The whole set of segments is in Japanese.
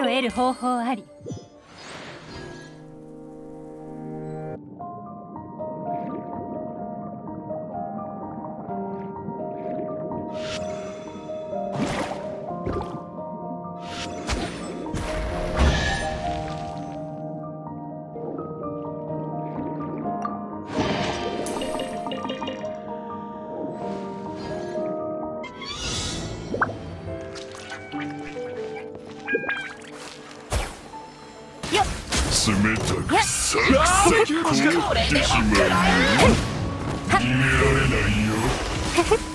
を得る方法あり。サクサク凍ってしまうよ逃げられないよ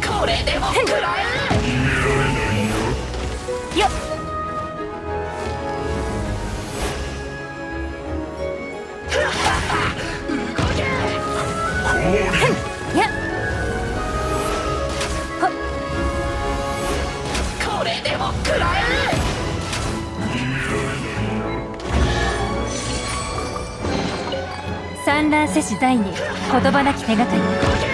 これ。でも食らえよっ産卵せし財に言葉なき手がかり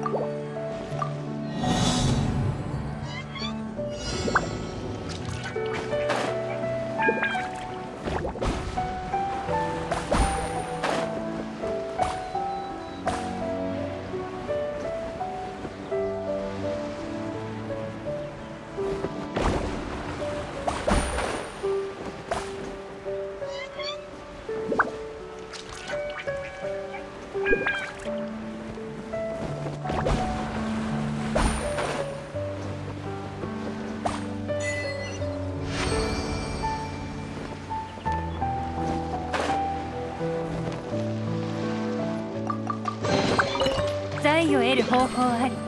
を得る方法あり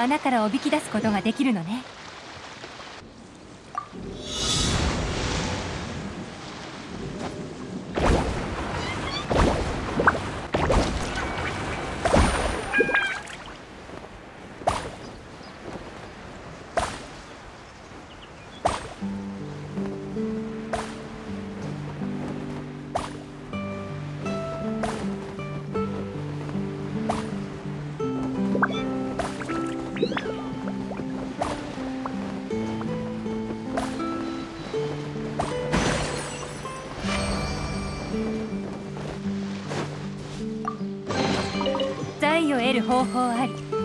穴からおびき出すことができるのね。る方法あり。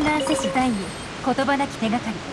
産卵せし財に言葉なき手がかり。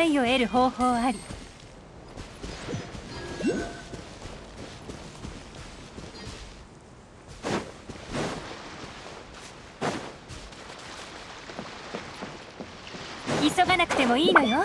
財を得る方法あり。急がなくてもいいのよ。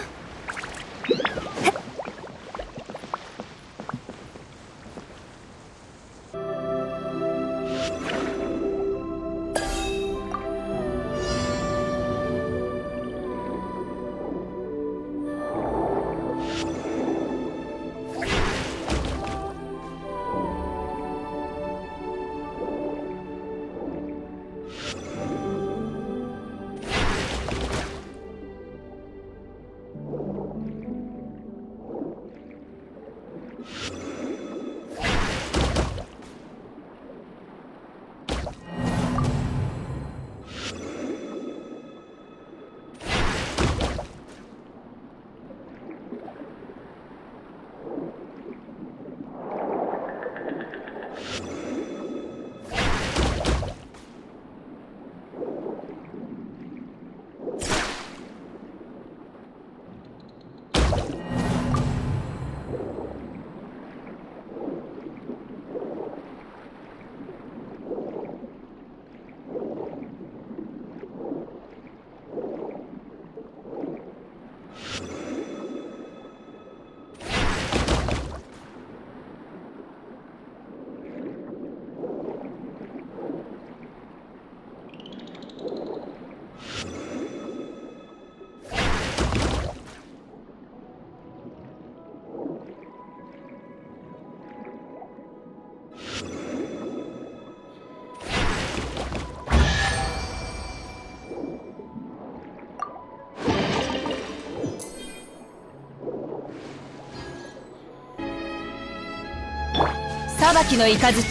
裁きの雷。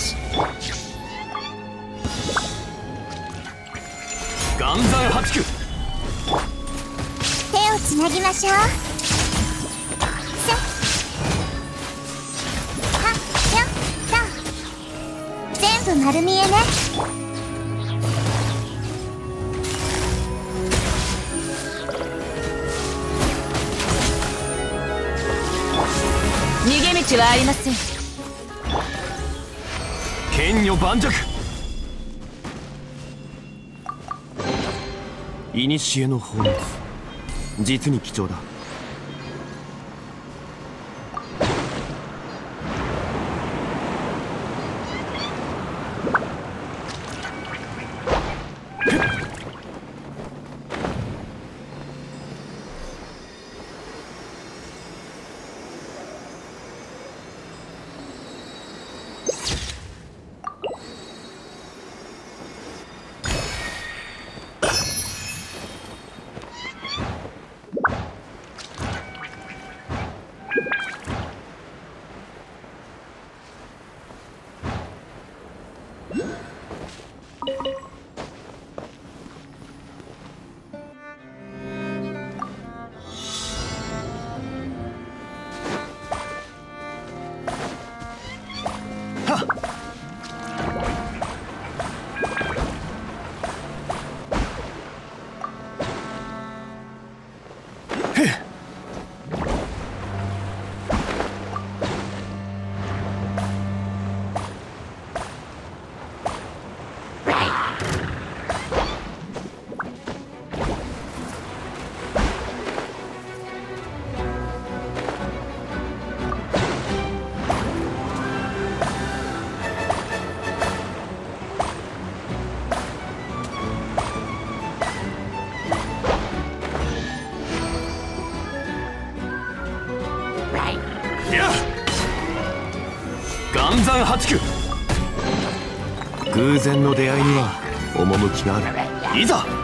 岩山八九手をつなぎましょう。せはよっと全部丸見えね。逃げ道はありません剣女盤石。古の宝物実に貴重だ岩山八九偶然の出会いには趣がある。いざ